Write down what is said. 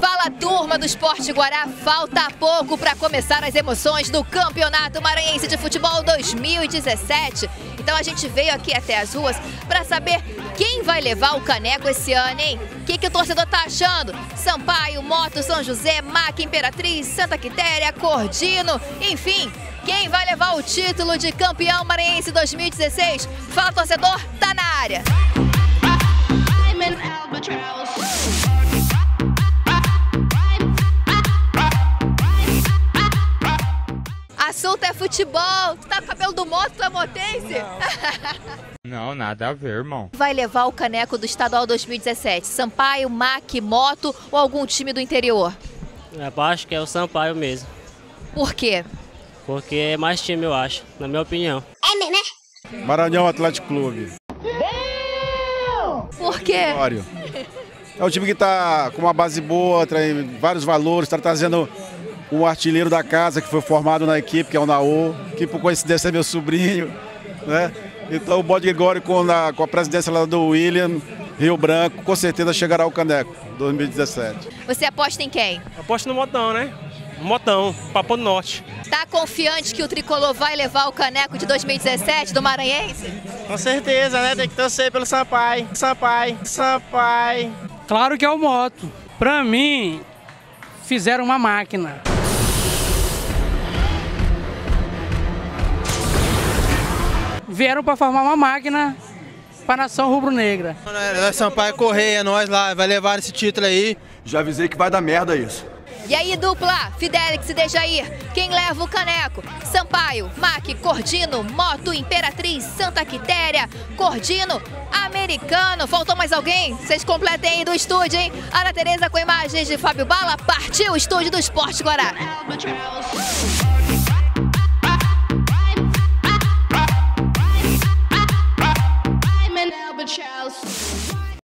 Fala turma do Esporte Guará, falta pouco para começar as emoções do Campeonato Maranhense de Futebol 2017. Então a gente veio aqui até as ruas para saber quem vai levar o caneco esse ano, hein? O que, que o torcedor tá achando? Sampaio, Moto, São José, Mac, Imperatriz, Santa Quitéria, Cordino, enfim, quem vai levar o título de campeão maranhense 2016? Fala torcedor, tá na área. Assunto é futebol. Tu tá com o cabelo do moto, tu é motense? Não, nada a ver, irmão. Vai levar o caneco do Estadual 2017? Sampaio, MAC, Moto ou algum time do interior? Eu acho que é o Sampaio mesmo. Por quê? Porque é mais time, eu acho, na minha opinião. Maranhão Atlético Clube. Por quê? É um time que está com uma base boa, tem vários valores, está trazendo um artilheiro da casa que foi formado na equipe, que é o Naô, que por coincidência é meu sobrinho. Né? Então o Bode Gregório com a, com a presidência lá do William, Rio Branco, com certeza chegará ao Caneco 2017. Você aposta em quem? Aposto no Motão, né? Motão, Papo do Norte. Tá confiante que o Tricolor vai levar o caneco de 2017 do Maranhense? Com certeza, né? Tem que torcer pelo Sampaio. Sampaio, Sampaio. Claro que é o moto. Pra mim, fizeram uma máquina. Vieram para formar uma máquina para a nação rubro-negra. É Sampaio Correia, nós lá, vai levar esse título aí. Já avisei que vai dar merda isso. E aí, dupla, Fidelix e Dejair, quem leva o caneco? Sampaio, Mac, Cordino, Moto, Imperatriz, Santa Quitéria, Cordino, Americano. Faltou mais alguém? Vocês completem aí do estúdio, hein? Ana Tereza com imagens de Fábio Bala, partiu o estúdio do Esporte Guará.